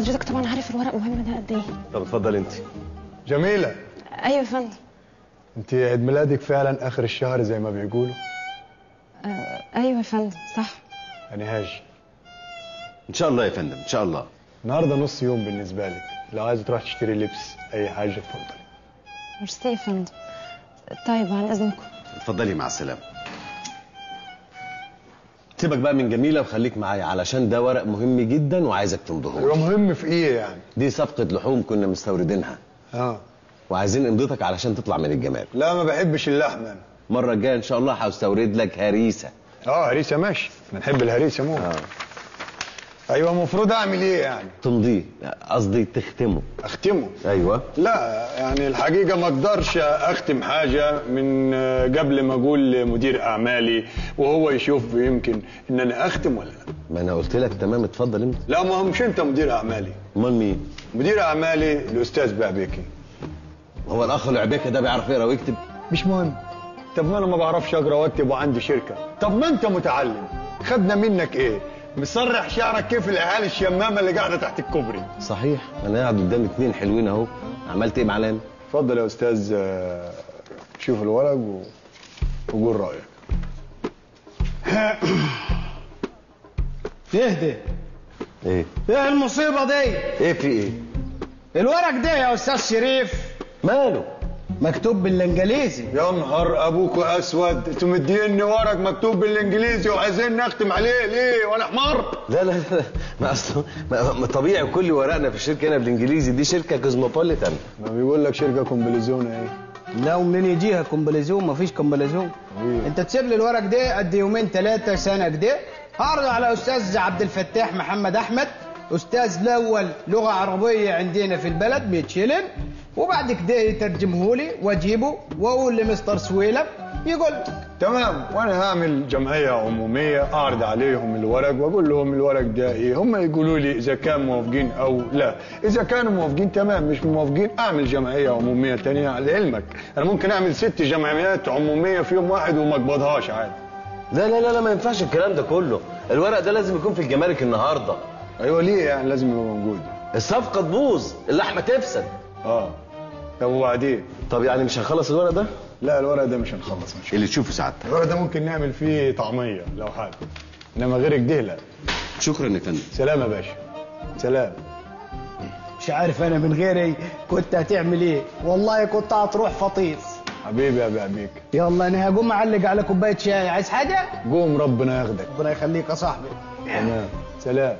حضرتك طبعا عارف الورق مهم ده قد إيه. طب اتفضل أنت. جميلة. أيوه يا فندم. أنت عيد ميلادك فعلا آخر الشهر زي ما بيقولوا؟ آه أيوه يا فندم صح. أنا هاجي إن شاء الله يا فندم إن شاء الله. النهارده نص يوم بالنسبة لك. لو عايزة تروح تشتري لبس أي حاجة اتفضلي ميرسي يا فندم. طيب عن إذنكم. اتفضلي مع السلامة. سيبك بقى من جميلة وخليك معايا علشان ده ورق مهم جدا وعايزك تمضيه هو مهم في إيه يعني؟ دي صفقة لحوم كنا مستوردينها. آه. وعايزين امضتك علشان تطلع من الجمال. لا ما بحبش اللحمة أنا. المره الجاية إن شاء الله هستورد لك هريسة. آه هريسة ماشي. بنحب الهريسة مو آه. أيوه المفروض أعمل إيه يعني؟ تمضيه قصدي تختمه. أختمه؟ أيوه. لا يعني الحقيقة ما أقدرش أختم حاجة من آه، قبل ما أقول لمدير أعمالي وهو يشوف يمكن ان أنا أختم ولا لا. ما أنا قلت لك تمام اتفضل أنت. لا ما هو مش أنت مدير أعمالي. أمال مين؟ مدير أعمالي الأستاذ بعبيكي هو الأخ العبيكه ده بيعرف يقرأ ويكتب؟ مش مهم. طب ما أنا ما بعرفش أقرأ وأكتب وعندي شركة. طب ما أنت متعلم. خدنا منك إيه؟ مسرح شعرك كيف العيال الشمامة اللي قاعدة تحت الكوبري؟ صحيح أنا قاعد قدام اتنين حلوين أهو. عملت إيه معلم؟ اتفضل يا أستاذ آه، شوف الورق و... وقول رأيك. اهدى إيه؟ إيه المصيبة دي؟ إيه في إيه؟ الورق ده يا أستاذ شريف؟ ماله؟ مكتوب بالانجليزي. يا نهار أبوك أسود. أنتوا مديني ورق مكتوب بالانجليزي وعايزين نختم عليه ليه؟ وأنا حمار. لا لا لا ما أصل ما طبيعي كل ورقنا في الشركة هنا بالانجليزي. دي شركة كوزموبوليتان ما بيقول لك شركة كومبليزونه إيه؟ لا ومنين يجيها كومبليزون مفيش كومبليزون. إيه. أنت تسيب لي الورق ده قد يومين ثلاثة سنة كده هعرض على أستاذ عبد الفتاح محمد أحمد أستاذ الأول لغة عربية عندنا في البلد 100 شلن وبعد كده يترجمه لي واجيبه وأقول لمستر سويلم يقول تمام وأنا هعمل جمعيه عمومية أعرض عليهم الورق وأقول لهم الورق ده إيه. هم يقولوا لي إذا كان موافقين أو لا. إذا كانوا موافقين تمام مش موافقين أعمل جمعية عمومية تانية على علمك أنا ممكن أعمل ست جمعيات عمومية في يوم واحد وما أقبضهاش عادي. لا لا لا لا ما ينفعش الكلام ده كله. الورق ده لازم يكون في الجمارك النهارده. أيوه ليه يعني لازم يبقى موجود؟ الصفقة تبوظ اللحمة تفسد. آه. طب وبعدين؟ طب يعني مش هنخلص الورق ده؟ لا الورق ده مش هنخلص مش اللي تشوفه سعادتك الورق ده ممكن نعمل فيه طعمية لو حابب. إنما غير كده لا شكرا يا فندم. سلام يا باشا. سلام. مش عارف أنا من غيري كنت هتعمل إيه. والله كنت هتروح فطيس. حبيبي يا بيك يلا أنا هقوم أعلق على كوباية شاي. عايز حاجة؟ قوم ربنا ياخدك. ربنا يخليك يا صاحبي. تمام. سلام.